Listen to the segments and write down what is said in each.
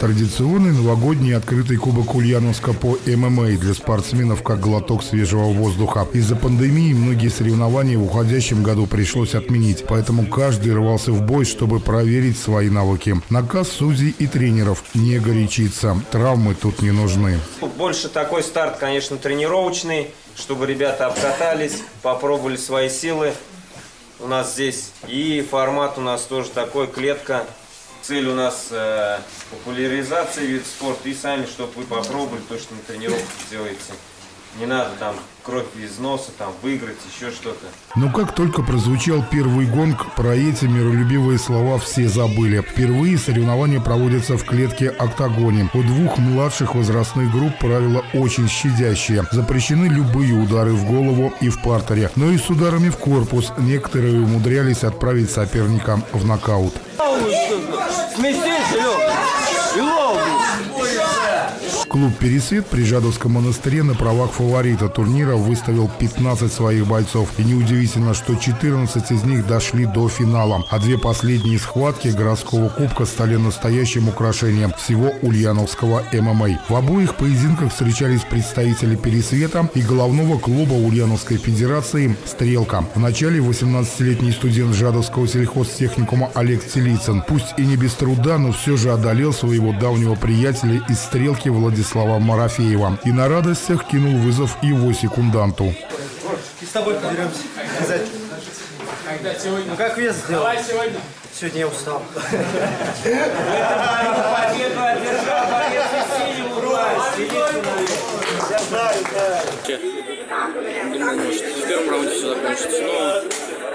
Традиционный новогодний открытый кубок Ульяновска по ММА для спортсменов как глоток свежего воздуха. Из-за пандемии многие соревнования в уходящем году пришлось отменить, поэтому каждый рвался в бой, чтобы проверить свои навыки. Наказ судей и тренеров – не горячиться, травмы тут не нужны. Больше такой старт, конечно, тренировочный, чтобы ребята обкатались, попробовали свои силы у нас здесь. И формат у нас тоже такой, клетка Цель у нас э, популяризация вид спорта и сами, чтобы вы попробовали то, что на тренировке делаете. Не надо там кровь из носа, там выиграть, еще что-то. Но как только прозвучал первый гонг, про эти миролюбивые слова все забыли. Впервые соревнования проводятся в клетке «Октагоне». У двух младших возрастных групп правила очень щадящие. Запрещены любые удары в голову и в партере. Но и с ударами в корпус некоторые умудрялись отправить соперника в нокаут. Сместись, Клуб «Пересвет» при Жадовском монастыре на правах фаворита турнира выставил 15 своих бойцов. И неудивительно, что 14 из них дошли до финала. А две последние схватки городского кубка стали настоящим украшением всего ульяновского ММА. В обоих поединках встречались представители «Пересвета» и головного клуба Ульяновской Федерации «Стрелка». В начале 18-летний студент Жадовского сельхозтехникума Олег Целицын, пусть и не без труда, но все же одолел своего давнего приятеля из «Стрелки» Владимира Владислава Марафеева и на радостях кинул вызов его секунданту. И с тобой поберемся. Обязательно. Ну как вес сделал? Давай сегодня. Сегодня я устал. Победу одержал боец Думал, может, в первом раунде все закончится,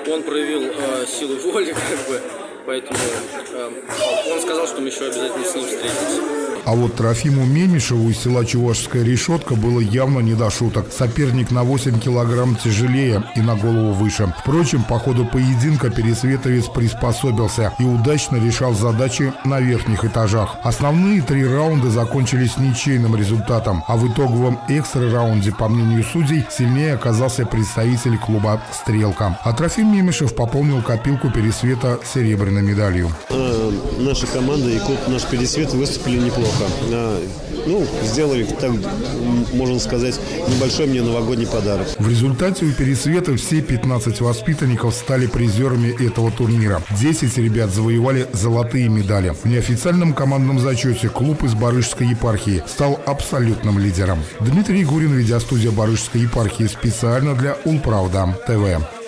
но он проявил э, силу воли, как бы, поэтому э, он сказал, что мы еще обязательно с ним встретимся. А вот Трофиму Мемишеву из села Чувашская решетка было явно не до шуток. Соперник на 8 килограмм тяжелее и на голову выше. Впрочем, по ходу поединка Пересветовец приспособился и удачно решал задачи на верхних этажах. Основные три раунда закончились ничейным результатом, а в итоговом экстра-раунде, по мнению судей, сильнее оказался представитель клуба «Стрелка». А Трофим Мемишев пополнил копилку Пересвета серебряной медалью. Э, наша команда и клуб «Наш Пересвет» выступили неплохо неплохо. Ну, сделали, так можно сказать, небольшой мне новогодний подарок. В результате у Пересвета все 15 воспитанников стали призерами этого турнира. 10 ребят завоевали золотые медали. В неофициальном командном зачете клуб из Барышской епархии стал абсолютным лидером. Дмитрий Гурин, видеостудия Барышской епархии, специально для Улправда ТВ.